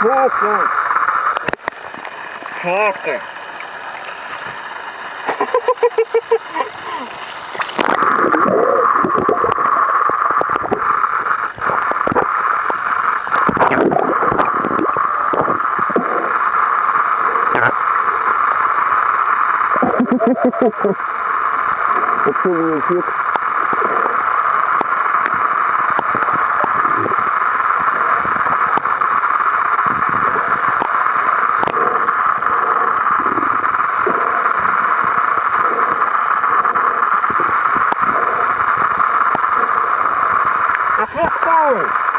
Все. Що ти? I can't go!